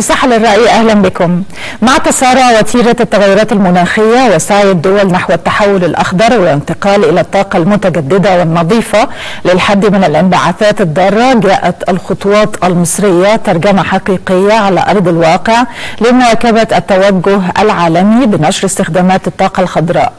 مساحة للرأي أهلا بكم. مع تسارع وتيرة التغيرات المناخية وسعي الدول نحو التحول الأخضر والانتقال إلى الطاقة المتجددة والنظيفة للحد من الانبعاثات الضارة جاءت الخطوات المصرية ترجمة حقيقية على أرض الواقع لمواكبة التوجه العالمي بنشر استخدامات الطاقة الخضراء.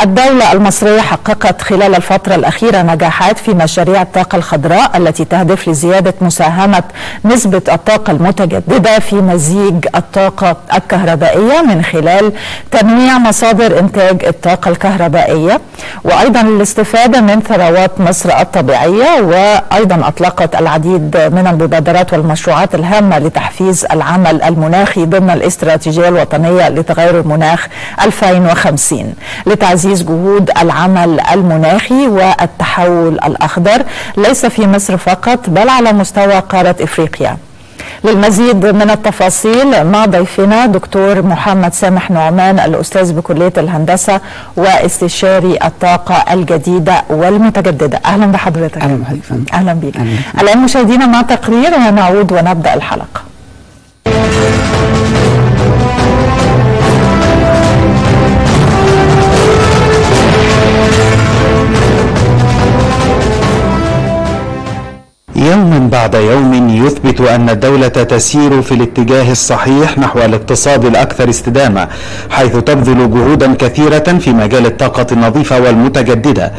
الدولة المصرية حققت خلال الفترة الأخيرة نجاحات في مشاريع الطاقة الخضراء التي تهدف لزيادة مساهمة نسبة الطاقة المتجددة في مزيج الطاقة الكهربائية من خلال تنويع مصادر إنتاج الطاقة الكهربائية وأيضا الاستفادة من ثروات مصر الطبيعية وأيضا أطلقت العديد من المبادرات والمشروعات الهامة لتحفيز العمل المناخي ضمن الاستراتيجية الوطنية لتغير المناخ 2050 لتعزيز جهود العمل المناخي والتحول الأخضر. ليس في مصر فقط بل على مستوى قارة إفريقيا. للمزيد من التفاصيل مع ضيفنا دكتور محمد سامح نعمان الأستاذ بكلية الهندسة واستشاري الطاقة الجديدة والمتجددة. أهلا بحضرتك. أهلا بحضرتك أهلا بك الآن مشاهدينا مع تقرير ونعود ونبدأ الحلقة. يوما بعد يوم يثبت أن الدولة تسير في الاتجاه الصحيح نحو الاقتصاد الأكثر استدامة حيث تبذل جهودا كثيرة في مجال الطاقة النظيفة والمتجددة.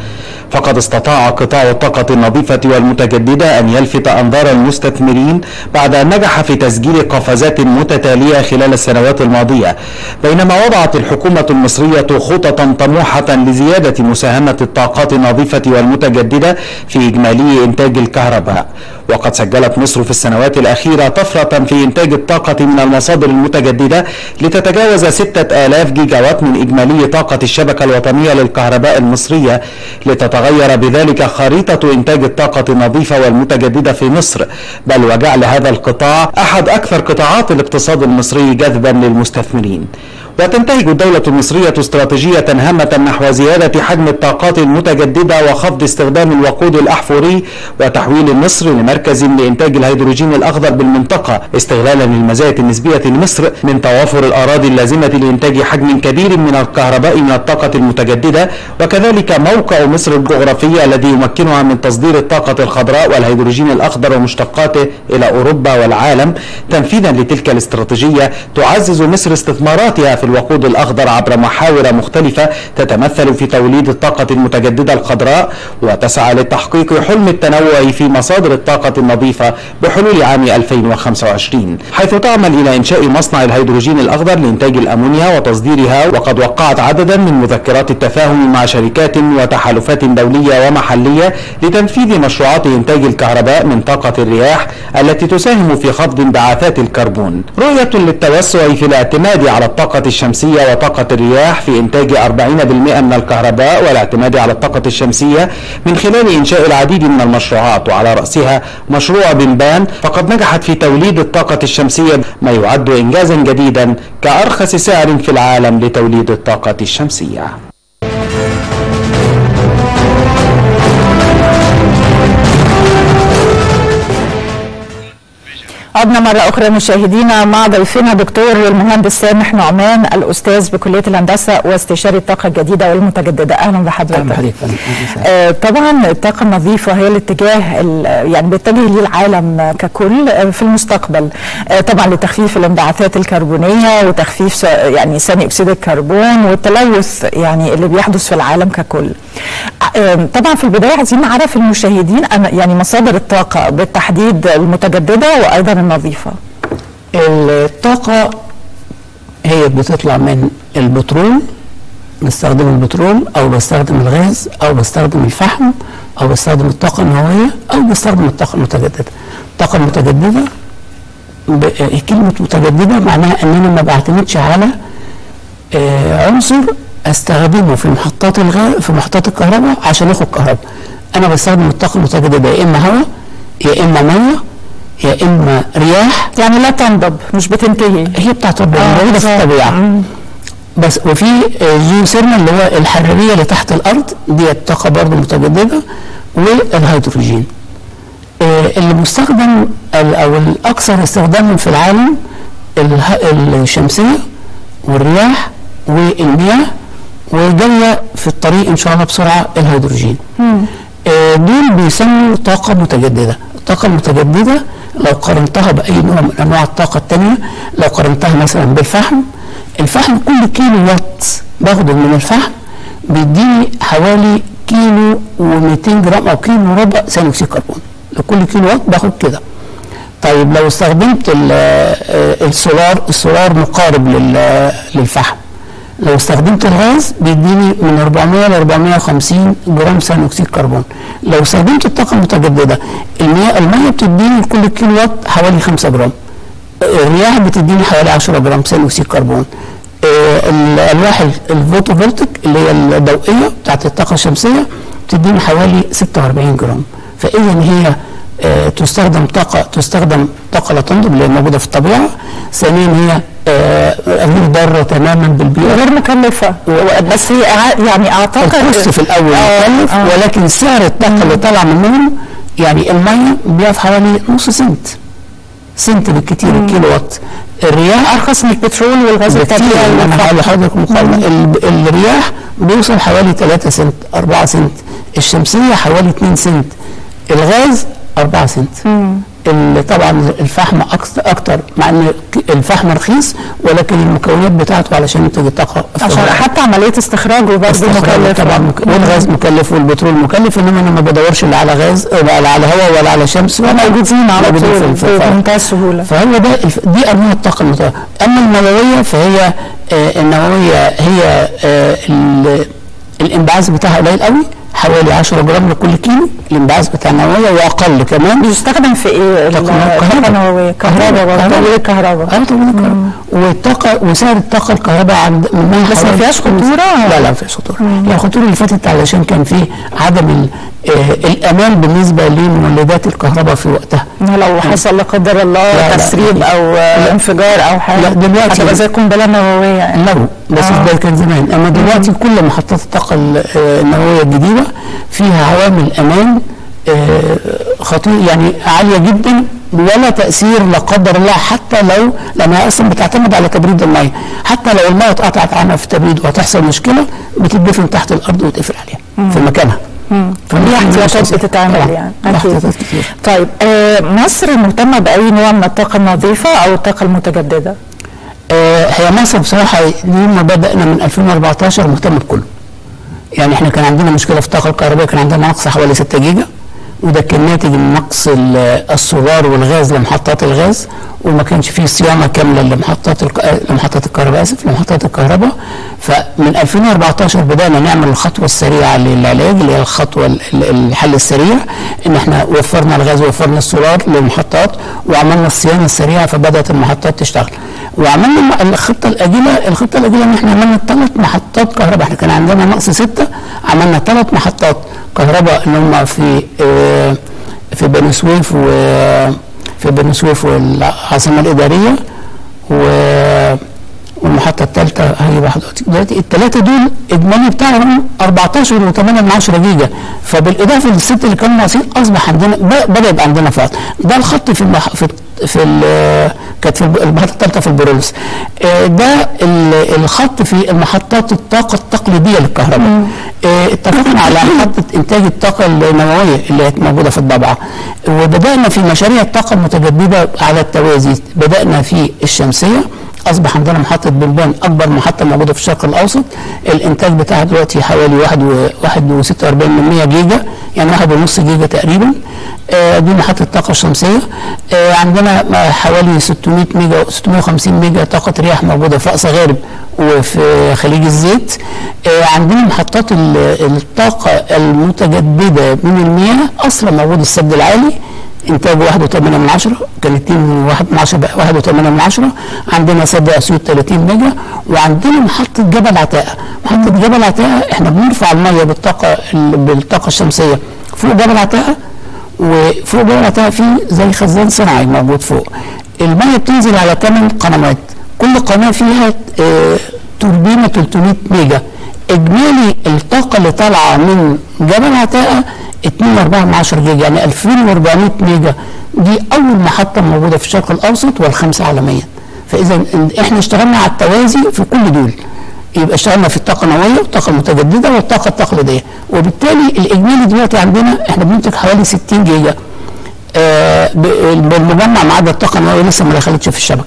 فقد استطاع قطاع الطاقة النظيفة والمتجددة أن يلفت أنظار المستثمرين بعد أن نجح في تسجيل قفزات متتالية خلال السنوات الماضية. بينما وضعت الحكومة المصرية خططا طموحه لزيادة مساهمة الطاقات النظيفة والمتجددة في إجمالي إنتاج الكهرباء. وقد سجلت مصر في السنوات الأخيرة طفرة في إنتاج الطاقة من المصادر المتجددة لتتجاوز 6000 جيجا وات من إجمالي طاقة الشبكة الوطنية للكهرباء المصرية لتتغير بذلك خريطة إنتاج الطاقة النظيفة والمتجددة في مصر. بل وجعل هذا القطاع أحد أكثر قطاعات الاقتصاد المصري جذبا للمستثمرين. وتنتهج الدولة المصرية استراتيجية هامة نحو زيادة حجم الطاقات المتجددة وخفض استخدام الوقود الأحفوري وتحويل مصر لمركز لإنتاج الهيدروجين الأخضر بالمنطقة استغلالا للمزايا النسبية لمصر من توافر الأراضي اللازمة لإنتاج حجم كبير من الكهرباء من الطاقة المتجددة وكذلك موقع مصر الجغرافي الذي يمكنها من تصدير الطاقة الخضراء والهيدروجين الأخضر ومشتقاته إلى أوروبا والعالم تنفيذا لتلك الاستراتيجية تعزز مصر استثماراتها في الوقود الأخضر عبر محاور مختلفة تتمثل في توليد الطاقة المتجددة الخضراء وتسعى لتحقيق حلم التنوع في مصادر الطاقة النظيفة بحلول عام 2025 حيث تعمل إلى إنشاء مصنع الهيدروجين الأخضر لإنتاج الأمونيا وتصديرها وقد وقعت عددا من مذكرات التفاهم مع شركات وتحالفات دولية ومحلية لتنفيذ مشروعات إنتاج الكهرباء من طاقة الرياح التي تساهم في خفض انبعاثات الكربون. رؤية للتوسع في الاعتماد على الطاقة الشمسية وطاقة الرياح في إنتاج 40% من الكهرباء والاعتماد على الطاقة الشمسية من خلال إنشاء العديد من المشروعات وعلى رأسها مشروع بنبان فقد نجحت في توليد الطاقة الشمسية ما يعد إنجازا جديدا كأرخص سعر في العالم لتوليد الطاقة الشمسية. عدنا مرة أخرى مشاهدينا مع ضيفنا دكتور المهندس سامح نعمان الأستاذ بكلية الهندسة واستشاري الطاقة الجديدة والمتجددة. أهلا بحضرتك. أهلا آه طبعا الطاقة النظيفة هي الاتجاه يعني بيتجه ليه العالم ككل في المستقبل. آه طبعا لتخفيف الانبعاثات الكربونية وتخفيف يعني ثاني أكسيد الكربون والتلوث يعني اللي بيحدث في العالم ككل. آه طبعا في البداية عايزين نعرف المشاهدين يعني مصادر الطاقة بالتحديد المتجددة وأيضا النظيفة. الطاقة هي بتطلع من البترول بستخدم البترول أو بستخدم الغاز أو بستخدم الفحم أو بستخدم الطاقة النووية أو بستخدم الطاقة المتجددة. الطاقة المتجددة كلمة متجددة معناها إن أنا ما بعتمدش على عنصر أستخدمه في محطات الغاز في محطات الكهرباء عشان اخد كهرباء. أنا بستخدم الطاقة المتجددة يا إما هواء يا إما مية يا إما رياح. يعني لا تنضب مش بتنتهي. هي بتاعت ربنا موجودة في الطبيعة. بس وفي geothermal اللي هو الحرارية اللي تحت الأرض دي طاقه برضه متجددة والهيدروجين. اللي مستخدم أو الأكثر استخداما في العالم الشمسية والرياح والمياه وجايه في الطريق إن شاء الله بسرعة الهيدروجين. آه، دول بيسموا طاقة متجددة. الطاقه المتجدده لو قارنتها بأي نوع من أنواع الطاقة الثانية لو قارنتها مثلا بالفحم الفحم كل كيلو وات باخده من الفحم بيديني حوالي كيلو و200 جرام أو كيلو وربع ثاني أكسيد كربون. لكل كيلو وات باخد كده. طيب لو استخدمت ال- آه، السولار السولار مقارب لل- للفحم. لو استخدمت الغاز بيديني من 400 ل 450 جرام ثاني أكسيد كربون. لو استخدمت الطاقة المتجددة المياه الميه بتديني لكل كيلو وات حوالي 5 جرام. الرياح بتديني حوالي 10 جرام ثاني أكسيد كربون. آه، الألواح ال- ال photovoltaic اللي هي الضوئية بتاعت الطاقة الشمسية بتديني حوالي 46 جرام. فإذا هي آه، تستخدم طاقه تستخدم طاقة لا تنضب اللي موجودة في الطبيعة. ثانيا هي آه، غير ضاره تماما بالبيئة. غير مكلفة. بس هي أع- يعني أعتقد ال cost في الأول آه، مكلف آه. ولكن سعر الطاقة اللي طالعه منهم يعني المية بيقف حوالي نص سنت. سنت بالكتير الكيلو وات الرياح أرخص من البترول والغاز الطبيعي. أنا. هقول لحضرتك مقارنة. ال- الرياح بيوصل حوالي 3 سنت 4 سنت. الشمسية حوالي 2 سنت. الغاز 4 سنت. ال- طبعا الفحم أكتر مع إن الفحم رخيص ولكن المكونات بتاعته علشان ينتج الطاقه عشان حتى عملية استخراجه برضه مكلفة طبعا. والغاز مكلف والبترول مكلف إنما أنا ما بدورش لا على غاز ولا على هواء ولا على شمس ولا موجودين على طول. بمنتهى السهوله فهو ده. دي أنواع الطاقة المتوازنه أما النووية فهي آه النووية هي آه ال... الإنبعاث بتاعها قليل قوي حوالي 10 جرام لكل كيلو الانبعاث بتاع النوويه وأقل كمان. بيستخدم في إيه؟ ال- طاقة- الطاقه كهرباء. كهرباء والطاقه وسعر الطاقة الكهرباء عند بس ما فيهاش خطورة؟ لا لا ما فيهاش خطورة هي الخطورة اللي فاتت علشان كان في عدم آه الأمان بالنسبة لمولدات الكهرباء في وقتها لو حصل لا قدر الله لا، لا. تسريب أو آه، انفجار أو حاجة لا، دلوقتي- هتبقى زي قنبله نوويه يعني. لو بس آه. ده كان زمان أما دلوقتي كل محطات الطاقة ال- آه، النووية الجديدة فيها عوامل أمان خطير يعني عالية جدا ولا تأثير لا قدر الله حتى لو لأنها أصلا بتعتمد على تبريد المية. حتى لو المية اتقطعت عنها في التبريد وهتحصل مشكلة بتدفن تحت الأرض وتقفل عليها في مكانها. دي احتياطات بتتعمل. يعني. كتير. طيب آه مصر مهتمة بأي نوع من الطاقة النظيفة أو الطاقة المتجددة؟ آه، هي مصر بصراحة لما بدأنا من 2014 مهتمة بكله. يعني إحنا كان عندنا مشكلة في الطاقة الكهربائية كان عندنا نقص حوالي 6 جيجا. وده كان ناتج من نقص ال- السولار والغاز لمحطات الغاز وما كانش فيه صيانة كاملة لمحطات لمحطات الكهرباء آسف لمحطات الكهرباء. فمن 2014 بدأنا نعمل الخطوة السريعة للعلاج اللي هي الخطوة ال- ال- الحل السريع إن إحنا وفرنا الغاز ووفرنا السولار للمحطات وعملنا الصيانه السريعه فبدأت المحطات تشتغل. وعملنا الخطة الاجله الخطة الاجله إن إحنا عملنا ثلاث محطات كهرباء. إحنا كان عندنا نقص ستة عملنا ثلاث محطات كهرباء اللي هم في آه، في بني سويف و في بني سويف والعاصمة الإدارية و والمحطة الثالثه هي واحدة. دلوقتي الثلاثه دول إجمالي بتاعهم 14 و8 من 10 جيجا. فبالإضافة للست اللي كانوا ناقصين أصبح عندنا بدأ يبقى عندنا فائض ده الخط في المح... في في كانت في المحطة الثالثة في البرلس آه، ده ال- الخط في المحطات الطاقة التقليدية للكهرباء. آه، اتفقنا على محطه إنتاج الطاقة النووية اللي هي موجودة في الضبعة. وبدأنا في مشاريع الطاقة المتجددة على التوازي. بدأنا في الشمسية. أصبح عندنا محطة بنبان أكبر محطة موجودة في الشرق الأوسط. الإنتاج بتاعها دلوقتي حوالي 1 و 1 من 100 جيجا يعني 1.5 جيجا تقريبا. آه، دي محطة الطاقه الشمسيه آه، عندنا حوالي 600 ميجا 650 ميجا طاقة رياح موجودة في رأس غارب وفي خليج الزيت. آه، عندنا محطات ال- الطاقة المتجددة من المياه أصلا موجود السد العالي. انتاج 1.8 من 10 كان 2 1 من 10 بقى 1.8 من 10 عندنا سد اسيوط 30 ميجا وعندنا محطة جبل عتاقه محطة جبل عتاقه إحنا بنرفع المية بالطاقة ال- بالطاقة الشمسية. فوق جبل عتاقه وفوق جبل عتاقه في زي خزان صناعي موجود فوق. المية بتنزل على 8 قنوات. كل قناة فيها آه، توربينة 300 ميجا. إجمالي الطاقة اللي طالعة من جبل عتاقه 2.4 من 10 جيجا يعني 2400 ميجا. دي أول محطة موجودة في الشرق الأوسط والخامسه عالميا فإذا إحنا اشتغلنا على التوازي في كل دول. يبقى اشتغلنا في الطاقة النووية والطاقة المتجددة والطاقة التقليدية. وبالتالي الإجمالي دلوقتي عندنا إحنا بننتج حوالي 60 جيجا. آه، بالمجمع ما عدا الطاقة النووية لسه ما دخلتش في الشبكة.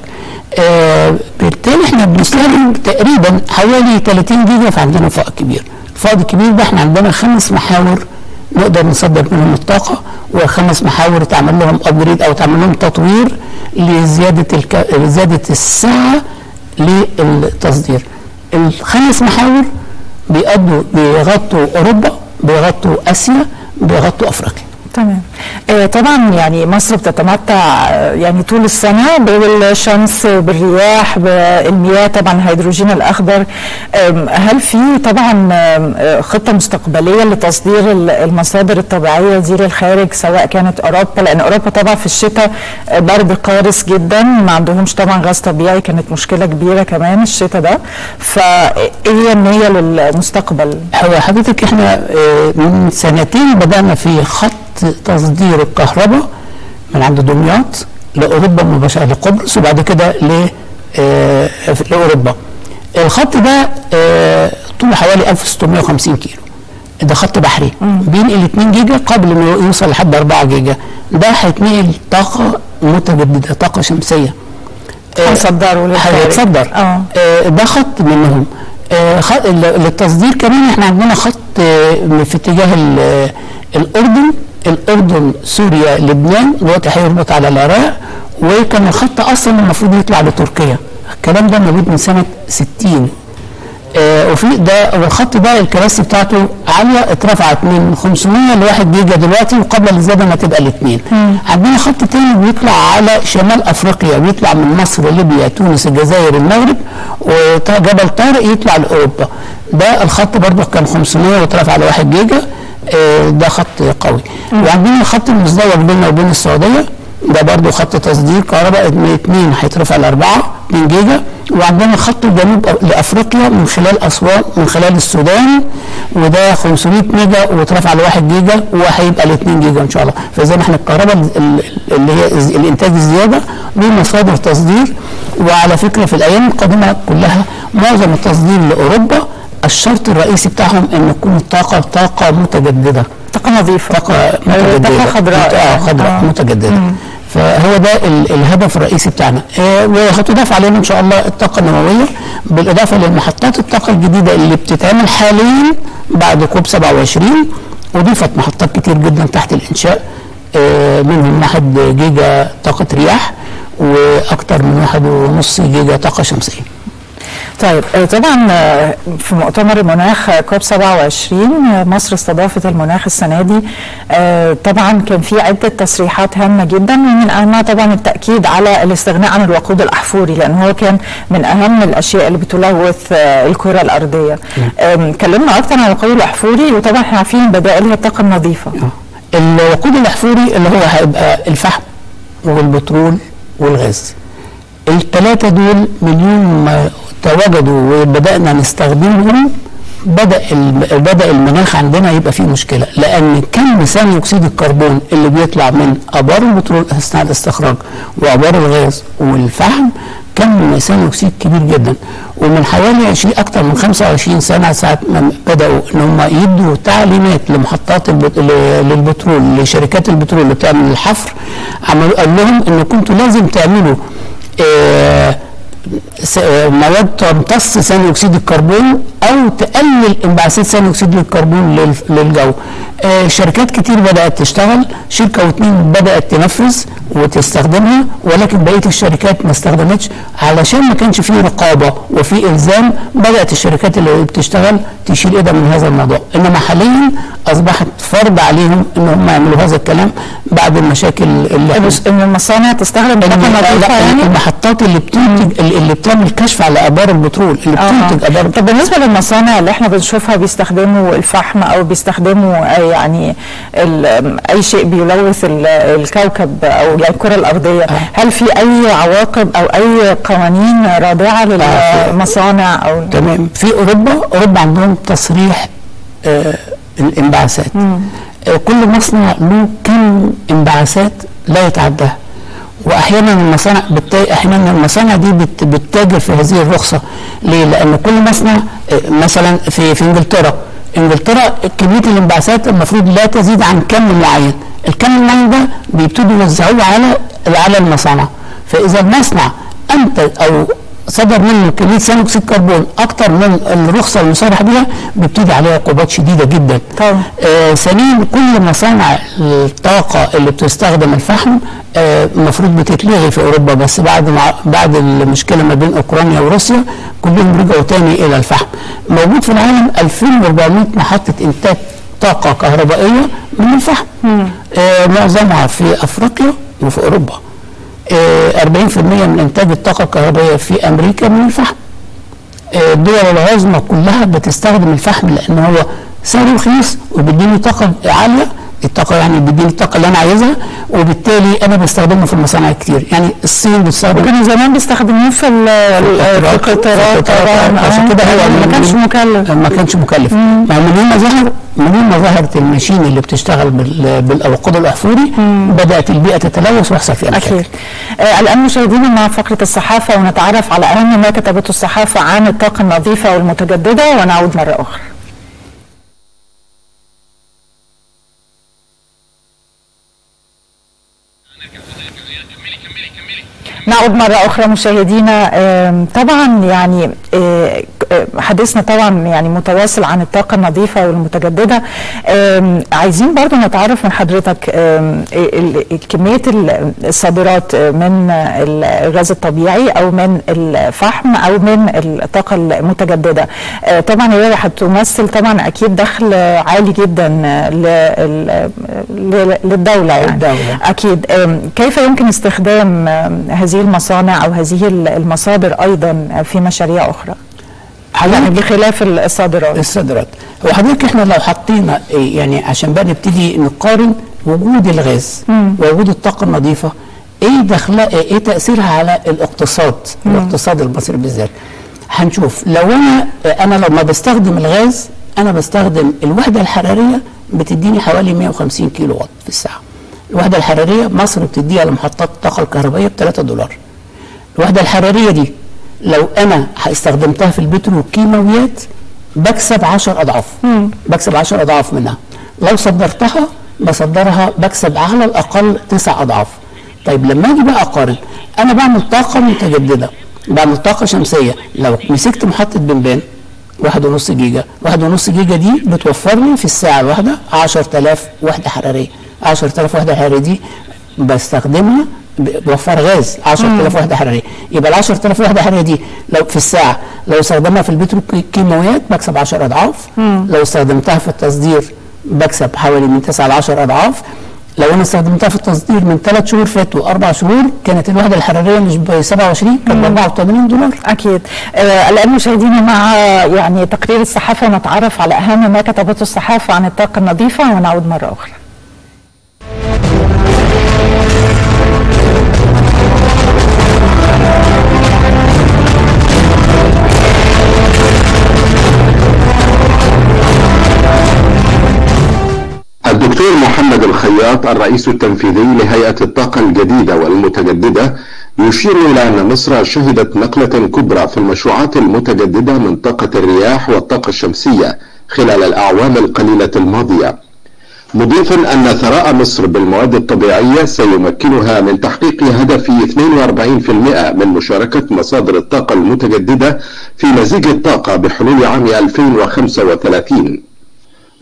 آه، بالتالي إحنا بنستخدم تقريبا حوالي 30 جيجا فعندنا فائض كبير الفائض الكبير ده إحنا عندنا خمس محاور نقدر نصدر منهم الطاقة وخمس محاور تعمل لهم ابجريد أو تعمل لهم تطوير لزيادة الك... لزياده السعة للتصدير. الخمس محاور بيقضوا بيغطوا أوروبا بيغطوا آسيا بيغطوا أفريقيا. تمام. آه طبعا يعني مصر بتتمتع آه، يعني طول السنة بالشمس بالرياح بالمياه طبعا الهيدروجين الأخضر. آم، هل في طبعا آه، خطة مستقبلية لتصدير ال- المصادر الطبيعية دي للخارج سواء كانت أوروبا؟ لأن أوروبا طبعا في الشتاء برد قارس جدا. ما عندهمش طبعا غاز طبيعي كانت مشكلة كبيرة كمان الشتاء ده. فإيه هي النية للمستقبل؟ هو حضرتك إحنا من سنتين بدأنا في خط تصدير الكهرباء من عند دمياط لأوروبا مباشرة لقبرص وبعد كده ل آه، لأوروبا. الخط ده آه، طوله حوالي 1650 كيلو. ده خط بحري. بينقل 2 جيجا قبل ما يوصل لحد 4 جيجا. ده هيتنقل طاقة متجددة طاقة شمسية. آه، هنصدره للخارج. هيتصدر. آه. آه، ده خط منهم. آه، للتصدير كمان إحنا عندنا خط آه، في اتجاه ال- آه، الأردن. الأردن سوريا لبنان دلوقتي هيربط على العراق وكان الخط أصلا المفروض يطلع لتركيا. الكلام ده موجود من سنة 60 آه وفي ده والخط ده الكراسي بتاعته عالية اترفعت من 500 ل 1 جيجا دلوقتي وقبل الزياده ما تبقى الاثنين عندنا خط تاني بيطلع على شمال أفريقيا بيطلع من مصر ليبيا تونس الجزائر المغرب وجبل طارق يطلع لأوروبا. ده الخط برضه كان 500 واترفع ل 1 جيجا. ده خط قوي. وعندنا الخط المزدوج بيننا وبين السعودية. ده برضه خط تصدير كهرباء من 2 هيترفع ل 4 2 جيجا. وعندنا خط الجنوب لأفريقيا من خلال أسوان من خلال السودان. وده 500 ميجا واترفع ل 1 جيجا وهيبقى ل 2 جيجا إن شاء الله. فاذا إحنا الكهرباء ال- ال- اللي هي الإنتاج الزيادة له مصادر تصدير. وعلى فكرة في الأيام القادمة كلها معظم التصدير لأوروبا الشرط الرئيسي بتاعهم إن تكون الطاقه طاقة متجددة. طاقة نظيفة. طاقة متجددة. طاقة خضراء. آه يعني. خضراء آه. متجددة. فهو ده ال- الهدف الرئيسي بتاعنا. آه، وهتضاف علينا إن شاء الله الطاقة النووية بالإضافة للمحطات الطاقة الجديدة اللي بتتعمل حاليا بعد كوب 27 اضيفت محطات كتير جدا تحت الإنشاء. آه، منهم واحد جيجا طاقة رياح وأكثر من واحد ونص جيجا طاقة شمسية. طيب آه، طبعا آه، في مؤتمر المناخ آه، كوب 27 آه، مصر استضافت المناخ السنة دي طبعا كان في عدة تصريحات هامة جدا ومن أهمها طبعا التأكيد على الاستغناء عن الوقود الأحفوري لأن هو كان من أهم الأشياء اللي بتلوث الكرة الأرضية. آم، كلمنا أكثر عن الوقود الأحفوري وطبعا إحنا عارفين بدائل هي الطاقة النظيفة. الوقود الأحفوري اللي هو هيبقى الفحم والبترول والغاز الثلاثة دول من يوم ما تواجدوا وبدأنا نستخدمهم بدأ الم- بدأ المناخ عندنا يبقى فيه مشكلة لأن كم ثاني أكسيد الكربون اللي بيطلع من آبار البترول أثناء الاستخراج وآبار الغاز والفحم كم ثاني أكسيد كبير جدا. ومن حوالي 20 أكثر من 25 سنة ساعة ما بدأوا إن هم يدوا تعليمات لمحطات للبترول لشركات البترول اللي بتعمل الحفر عملوا قال لهم إن كنتوا لازم تعملوا آه، مواد تمتص ثاني أكسيد الكربون أو تقلل انبعاثات ثاني أكسيد الكربون للجو. آه شركات كتير بدأت تشتغل، شركة واثنين بدأت تنفذ وتستخدمها ولكن بقية الشركات ما استخدمتش علشان ما كانش فيه رقابة وفي إلزام بدأت الشركات اللي بتشتغل تشيل إيدها من هذا الموضوع، إنما حاليا أصبحت فرض عليهم إن هم يعملوا هذا الكلام بعد المشاكل اللي إن المصانع تستخدم طاقه نظيفة لا، يعني المحطات اللي بتنتج اللي بتعمل كشف على آبار البترول اللي بتنتج آه. آبار. طب بالنسبة للمصانع اللي إحنا بنشوفها بيستخدموا الفحم أو بيستخدموا آه، يعني أي شيء بيلوث ال- الكوكب أو يعني الكرة الأرضية هل في أي عواقب أو أي قوانين رادعة للمصانع أو تمام. في أوروبا أوروبا عندهم تصريح آه الانبعاثات. آه كل مصنع له كم انبعاثات لا يتعداها. وأحيانا المصانع بالتالي أحيانا المصانع دي بت- بتتاجر في هذه الرخصة. ليه؟ لأن كل مصنع آه، مثلا في في إنجلترا. إنجلترا كمية الانبعاثات المفروض لا تزيد عن كم معين. الكم المعين ده بيبتدوا يوزعوه على على المصانع. فإذا المصنع انتج أو صدر منه كمية ثاني اكسيد الكربون أكتر من الرخصة المصرح بها بيبتدي عليها عقوبات شديدة جدا. طبعا. آه ثانيا كل مصانع الطاقة اللي بتستخدم الفحم المفروض بتتلغي في أوروبا بس بعد مع بعد المشكلة ما بين أوكرانيا وروسيا كلهم رجعوا تاني إلى الفحم موجود في العالم 2400 محطة إنتاج طاقة كهربائية من الفحم آه معظمها في أفريقيا وفي أوروبا. آه 40% من إنتاج الطاقة الكهربائية في أمريكا من الفحم آه، الدول العظمى كلها بتستخدم الفحم لأن هو سعره رخيص وبيديني طاقة عالية الطاقة يعني بيديني الطاقة اللي أنا عايزها وبالتالي أنا بستخدمه في المصانع كتير. يعني الصين بتستخدم كانوا زمان بيستخدموه في ال- ال- في القطارات طبعا. عشان كده هو ما من- كانش مكلف. ما كانش مكلف. مع من يوم ما ظهر من يوم ما ظهرت الماشين اللي بتشتغل بال- بالوقود الأحفوري. بدأت البيئة تتلوث ويحصل فيها مشاكل. أكيد. آه الآن مشاهدينا مع فقرة الصحافة ونتعرف على أهم ما كتبته الصحافة عن الطاقة النظيفة والمتجددة ونعود مرة أخرى. نعود مرة أخرى مشاهدينا. طبعا يعني آه، حديثنا طبعا يعني متواصل عن الطاقة النظيفة والمتجددة. عايزين برضو نتعرف من حضرتك كمية ال- الصادرات من الغاز الطبيعي أو من الفحم أو من الطاقة المتجددة. آه، طبعا هي هتمثل طبعا أكيد دخل عالي جدا لل- لل- للدولة يعني. للدولة. أكيد. كيف يمكن استخدام هذه المصانع أو هذه المصادر أيضا في مشاريع أخرى؟ يعني بخلاف الصادرات. الصادرات. هو حضرتك إحنا لو حطينا إيه يعني عشان بقى نبتدي نقارن وجود الغاز ووجود الطاقة النظيفة إيه دخلها إيه تأثيرها على الاقتصاد الاقتصاد المصري بالذات؟ هنشوف. لو أنا أنا لما بستخدم الغاز أنا بستخدم الوحدة الحرارية بتديني حوالي 150 كيلو وات في الساعة. الوحدة الحرارية مصر بتديها لمحطات الطاقة الكهربائية ب 3 دولار. الوحدة الحرارية دي لو أنا استخدمتها في البتروكيماويات بكسب 10 أضعاف. بكسب 10 أضعاف منها. لو صدرتها بصدرها بكسب على الأقل 9 أضعاف. طيب لما أجي بقى أقارن أنا بعمل طاقة متجددة بعمل طاقة شمسية. لو مسكت محطة بنبان واحد ونص جيجا. واحد ونص جيجا دي بتوفر لي في الساعة الواحدة 10000 وحدة حرارية. 10000 وحدة حرارية دي بستخدمها بوفر غاز 10000 وحدة حرارية يبقى ال 10000 وحدة حرارية دي لو في الساعة لو استخدمها في البتروكيماويات بكسب 10 أضعاف. لو استخدمتها في التصدير بكسب حوالي من 9 ل 10 أضعاف. لو أنا استخدمتها في التصدير من ثلاث شهور فاتوا أربع شهور كانت الوحدة الحرارية مش ب 27 كانت ب 84 دولار. أكيد. آه الآن مشاهدينا مع يعني تقرير الصحافة ونتعرف على أهم ما كتبته الصحافة عن الطاقة النظيفة ونعود مرة أخرى. محمد الخياط الرئيس التنفيذي لهيئة الطاقة الجديدة والمتجددة يشير إلى أن مصر شهدت نقلة كبرى في المشروعات المتجددة من طاقة الرياح والطاقة الشمسية خلال الأعوام القليلة الماضية. مضيفا أن ثراء مصر بالمواد الطبيعية سيمكنها من تحقيق هدف 42% من مشاركة مصادر الطاقة المتجددة في مزيج الطاقة بحلول عام 2035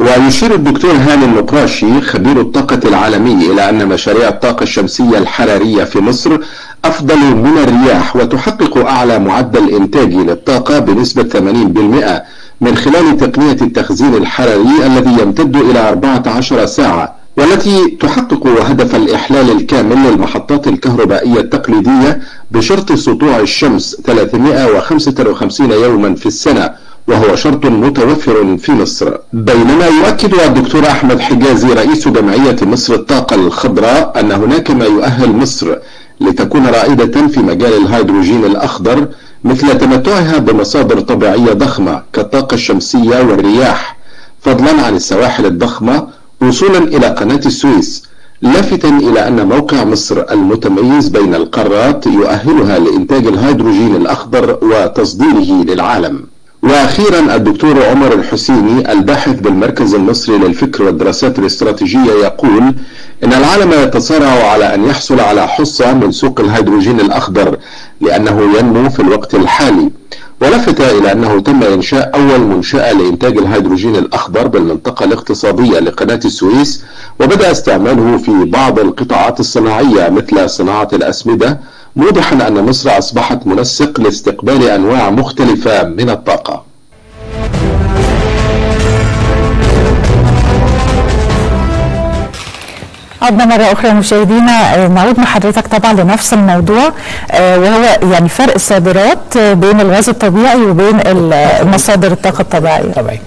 ويشير الدكتور هاني النقراشي خبير الطاقة العالمي إلى أن مشاريع الطاقة الشمسية الحرارية في مصر أفضل من الرياح وتحقق أعلى معدل إنتاجي للطاقة بنسبة 80% من خلال تقنية التخزين الحراري الذي يمتد إلى 14 ساعة والتي تحقق هدف الإحلال الكامل للمحطات الكهربائية التقليدية بشرط سطوع الشمس 355 يوما في السنة. وهو شرط متوفر في مصر. بينما يؤكد الدكتور أحمد حجازي رئيس جمعية مصر الطاقة الخضراء أن هناك ما يؤهل مصر لتكون رائدة في مجال الهيدروجين الأخضر مثل تمتعها بمصادر طبيعية ضخمة كالطاقة الشمسية والرياح فضلا عن السواحل الضخمة وصولا إلى قناة السويس لافتا إلى أن موقع مصر المتميز بين القارات يؤهلها لإنتاج الهيدروجين الأخضر وتصديره للعالم. وأخيرا الدكتور عمر الحسيني الباحث بالمركز المصري للفكر والدراسات الاستراتيجية يقول إن العالم يتصارع على أن يحصل على حصة من سوق الهيدروجين الأخضر لأنه ينمو في الوقت الحالي. ولفت إلى أنه تم إنشاء أول منشأة لإنتاج الهيدروجين الأخضر بالمنطقة الاقتصادية لقناة السويس وبدأ استعماله في بعض القطاعات الصناعية مثل صناعة الأسمدة موضحا أن مصر أصبحت منسق لاستقبال أنواع مختلفة من الطاقة. عدنا مرة أخرى مشاهدينا نعود مع حضرتك طبعا لنفس الموضوع. وهو يعني فرق الصادرات بين الغاز الطبيعي وبين مصادر الطاقة الطبيعية. طبيعي.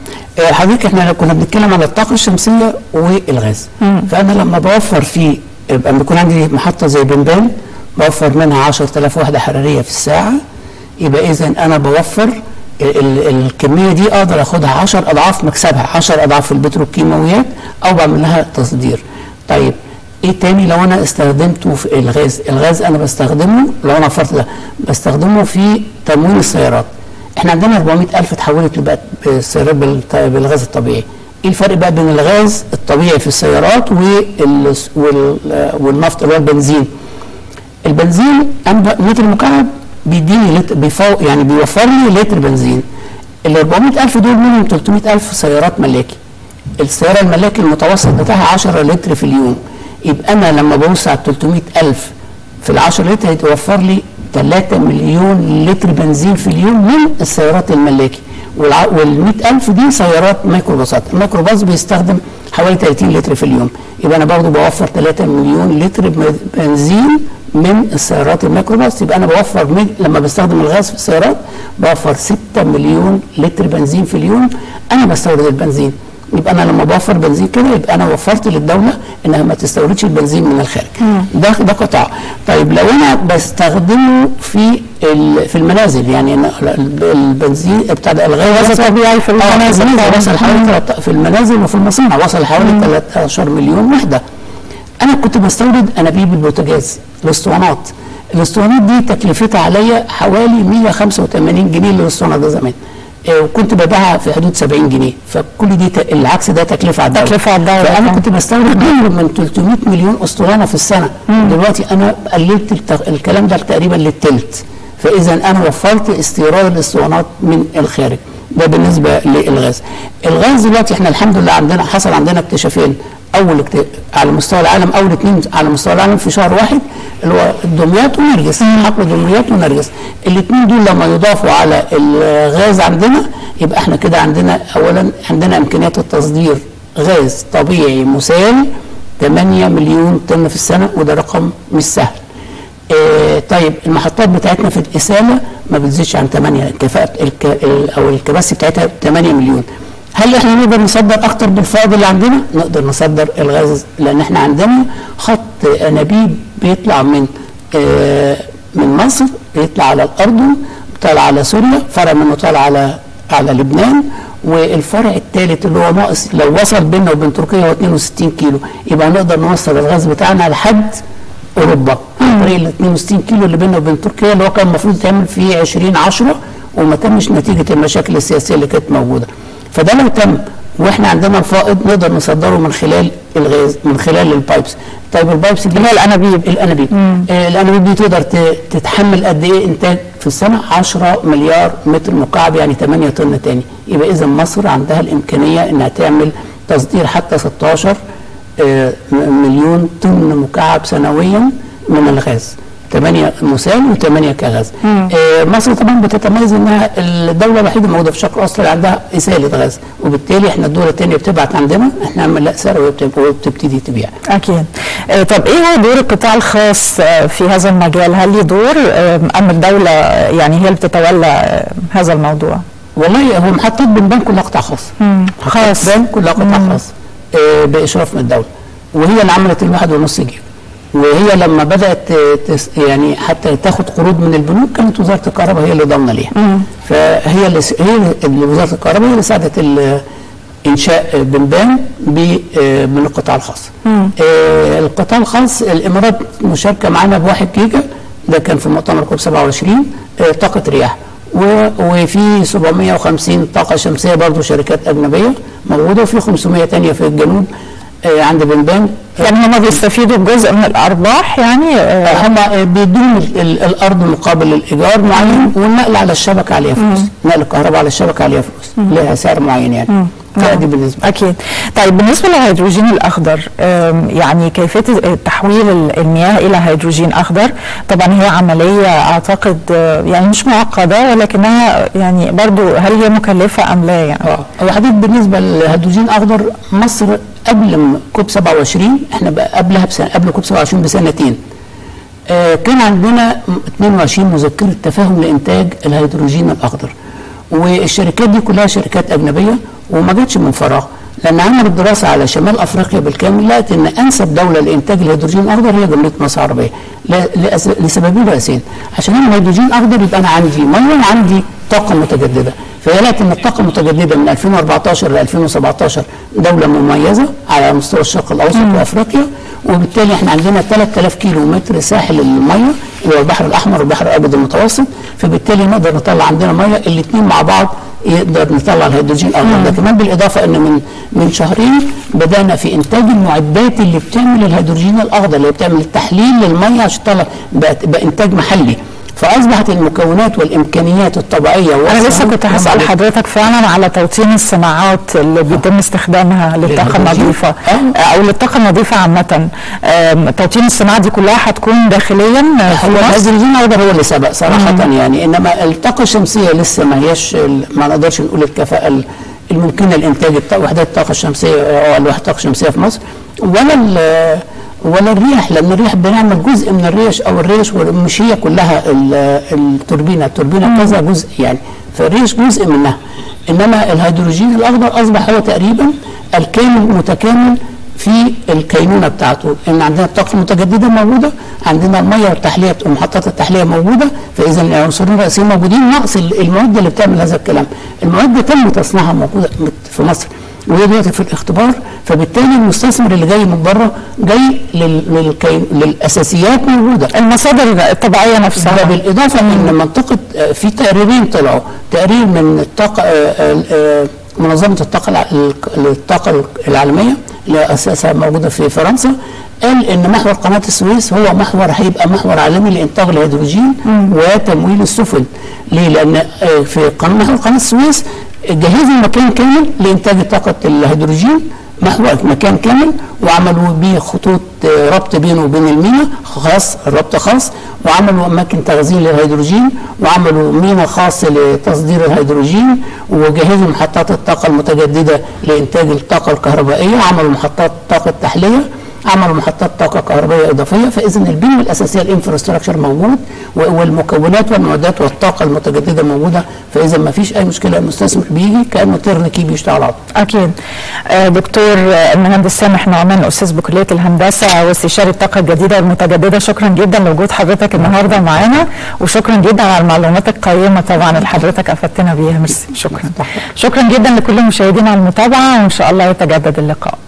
حضرتك إحنا كنا بنتكلم على الطاقة الشمسية والغاز فأنا لما بوفر في يبقى بيكون عندي محطة زي بنبان بوفر منها 10000 وحدة حرارية في الساعة. يبقى إذا أنا بوفر ال الكمية دي أقدر أخدها 10 أضعاف مكسبها 10 أضعاف البتروكيماويات أو بعمل لها تصدير. طيب إيه تاني لو أنا استخدمته في الغاز؟ الغاز أنا بستخدمه لو أنا وفرت ده بستخدمه في تموين السيارات. إحنا عندنا 400 ألف اتحولت لبقت السيارات بالغاز الطبيعي. إيه الفرق بقى بين الغاز الطبيعي في السيارات والنفط اللي هو البنزين؟ البنزين متر مكعب بيديني لتر بيفو يعني بيوفر لي لتر بنزين. ال 400000 دول منهم 300000 سيارات ملاكي. السيارة الملاكي المتوسط بتاعها 10 لتر في اليوم. يبقى أنا لما ببص على 300000 في ال 10 لتر هيتوفر لي 3 مليون لتر بنزين في اليوم من السيارات الملاكي. وال 100000 دي سيارات ميكروباصات. الميكروباص بيستخدم حوالي 30 لتر في اليوم. يبقى أنا برضه بوفر 3 مليون لتر بنزين من السيارات الميكروباص. يبقى أنا بوفر من لما بستخدم الغاز في السيارات بوفر 6 مليون لتر بنزين في اليوم. أنا بستورد البنزين. يبقى أنا لما بوفر بنزين كده يبقى أنا وفرت للدولة إنها ما تستوردش البنزين من الخارج. ده ده قطاع. طيب لو أنا بستخدمه في في المنازل يعني البنزين بتاع الغاز الطبيعي في المنازل. وصل حوالي في المنازل وفي المصانع وصل حوالي 13 مليون وحدة. أنا كنت بستورد أنابيب البوتاجاز. الأسطوانات. الأسطوانات دي تكلفتها عليا حوالي 185 جنيه للأسطوانة ده زمان. وكنت ببيعها في حدود 70 جنيه. فكل دي ت... العكس ده تكلفة على الدولة. تكلفة على الدولة فأنا كنت بستورد من 300 مليون أسطوانة في السنة. مم. دلوقتي أنا قللت الت... الكلام ده تقريبا للثلث فإذا أنا وفرت استيراد الأسطوانات من الخارج. ده بالنسبة للغاز. الغاز دلوقتي إحنا الحمد لله عندنا حصل عندنا اكتشافين. أول. على مستوى العالم أول اثنين على مستوى العالم في شهر واحد اللي هو دمياط ونرجس حقل دمياط ونرجس الاثنين دول لما يضافوا على الغاز عندنا يبقى إحنا كده عندنا اولا عندنا إمكانيات التصدير غاز طبيعي مسال 8 مليون طن في السنة وده رقم مش سهل آه طيب المحطات بتاعتنا في الاساله ما بتزيدش عن 8 الكفاءة الك... أو الكباسي بتاعتها 8 مليون هل إحنا نقدر نصدر أكتر بالفائض اللي عندنا؟ نقدر نصدر الغاز لأن إحنا عندنا خط انابيب بيطلع من آه من مصر بيطلع على الاردن طالع على سوريا فرع منه طالع على على لبنان والفرع الثالث اللي هو ناقص لو وصل بيننا وبين تركيا هو 62 كيلو. يبقى نقدر نوصل الغاز بتاعنا لحد أوروبا. عن طريق ال 62 كيلو اللي بيننا وبين تركيا اللي هو كان المفروض يتعمل في 20 10 وما تمش نتيجة المشاكل السياسية اللي كانت موجودة. فده لو تم وإحنا عندنا الفائض نقدر نصدره من خلال الغاز من خلال ال pipes طيب ال pipes دي هي الأنابيب. الأنابيب. آه الأنابيب دي تقدر تتحمل قد إيه إنتاج في السنة؟ 10 مليار متر مكعب يعني 8 طن تاني. يبقى إذا مصر عندها الإمكانية إنها تعمل تصدير حتى 16 آه مليون طن مكعب سنويا من الغاز. 8 مسال و8 كغاز. آه مصر طبعا بتتميز إنها الدولة الوحيدة موجوده في الشرق الاوسط اللي عندها اساله غاز وبالتالي إحنا الدول الثانية بتبعت عندنا إحنا نعمل لا سعر وبتبتدي تبيع. أكيد. آه طب إيه هو دور القطاع الخاص آه في هذا المجال؟ هل له دور أم الدولة يعني هي اللي بتتولى هذا الموضوع؟ والله هو محطات بنبان كلها قطاع خاص؟ خاص. بنبان كلها قطاع خاص بإشراف من الدولة. وهي اللي عملت الواحد ونص جيجا وهي لما بدأت يعني حتى تاخد قروض من البنوك كانت وزارة الكهرباء هي اللي ضامنة ليها. فهي اللي هي اللي وزارة الكهرباء هي اللي ساعدت إنشاء بنبان آه، من القطاع الخاص. آه، القطاع الخاص الإمارات مشاركة معانا بواحد جيجا ده كان في مؤتمر كوب 27 آه، طاقة رياح. وفي 750 طاقة شمسية برضو شركات أجنبية موجودة وفي 500 تانية في الجنوب عند بنبان يعني هم بيستفيدوا بجزء من الأرباح يعني آه، هم بيدون ال- ال- الأرض مقابل الإيجار معين والنقل على الشبكة عليها فلوس نقل الكهرباء على الشبكة عليها فلوس لها سعر معين يعني. فدي بالنسبة أكيد. طيب بالنسبة للهيدروجين الأخضر أم، يعني كيفية تحويل ال- المياه إلى هيدروجين أخضر طبعا هي عملية أعتقد آه، يعني مش معقدة ولكنها يعني برضو هل هي مكلفة أم لا يعني؟ آه. بالنسبة للهيدروجين الأخضر مصر قبل COP 27 إحنا قبلها بسنة قبل COP 27 بسنتين. آه كان عندنا م- 22 مذكرة تفاهم لإنتاج الهيدروجين الأخضر. والشركات دي كلها شركات أجنبية وما جاتش من فراغ. لأن عملت دراسة على شمال أفريقيا بالكامل لقت إن أنسب دولة لإنتاج الهيدروجين الأخضر هي جمهورية مصر العربية. لسببين رئيسيين. عشان أعمل هيدروجين أخضر يبقى أنا عندي مية وعندي طاقة متجددة. فهي لقت ان الطاقة المتجددة من 2014 ل 2017 دولة مميزة على مستوى الشرق الأوسط وأفريقيا وبالتالي إحنا عندنا 3000 كيلو متر ساحل الميه اللي هو البحر الأحمر والبحر الأبيض المتوسط فبالتالي نقدر نطلع عندنا مية الاثنين مع بعض يقدر نطلع الهيدروجين الاخضر ده كمان بالإضافة إن من من شهرين بدأنا في إنتاج المعدات اللي بتعمل الهيدروجين الأخضر اللي بتعمل التحليل للمية عشان تطلع بقت بقى انتاج محلي. فأصبحت المكونات والإمكانيات الطبيعية أنا لسه كنت موجودة. حضرتك فعلا على توطين الصناعات اللي بيتم استخدامها. النظيفة آه. أو للطاقة النظيفة عامة آم، توطين الصناعة دي كلها هتكون داخليا في هو مصر الاخضر هو اللي سبق صراحة يعني إنما الطاقة الشمسية لسه ما هياش ال- ما نقدرش نقول الكفاءة ال- الممكنة لإنتاج وحدات الطاقة الشمسية أو الوحدات الطاقة الشمسية في مصر ولا ولا الريح لأن الريح بنعمل جزء من الريش أو الريش مش هي كلها ال- التوربينة. التوربينة كذا جزء يعني. فالريش جزء منها. إنما الهيدروجين الأخضر أصبح هو تقريبا الكامل متكامل في الكينونة بتاعته. إن عندنا الطاقه المتجدده موجودة عندنا الميه والتحليه ومحطات التحلية موجودة فاذا العنصرين الرئيسيين موجودين ناقص ال- المواد اللي بتعمل هذا الكلام. المواد تم تصنيعها موجودة في مصر. وهي دلوقتي في الاختبار فبالتالي المستثمر اللي جاي من بره جاي لل- للكين للأساسيات موجودة. المصادر الطبيعية ده نفسها بالاضافه ان منطقة في تقريرين طلعوا. تقرير من الطاقة آه، آه، آه، منظمة الطاقة الطاقة العالمية اللي أساسها موجودة في فرنسا قال إن محور قناة السويس هو محور هيبقى محور عالمي لإنتاج الهيدروجين وتمويل السفن. ليه؟ لأن في محور قناة السويس جهزوا مكان كامل لانتاج طاقه الهيدروجين محور مكان كامل وعملوا بيه خطوط آه، ربط بينه وبين المينا خاص الربط خاص وعملوا أماكن تخزين للهيدروجين وعملوا مينا خاص لتصدير الهيدروجين وجهزوا محطات الطاقة المتجددة لإنتاج الطاقة الكهربائية عملوا محطات طاقه تحليه عملوا محطات طاقة كهربائية إضافية فاذا البنية الأساسية ال infrastructure موجود والمكونات والمعدات والطاقة المتجددة موجودة فإذا ما فيش أي مشكلة المستثمر بيجي كأنه ترنكي بيشتغل على طول أكيد. آه، دكتور آه، المهندس سامح نعمان أستاذ بكلية الهندسة واستشاري الطاقة الجديدة والمتجددة شكرا جدا لوجود حضرتك النهاردة معانا وشكرا جدا على المعلومات القيمة طبعا اللي حضرتك أفدتنا بيها. ميرسي. شكرا. شكرا جدا لكل المشاهدين على المتابعة وإن شاء الله يتجدد اللقاء.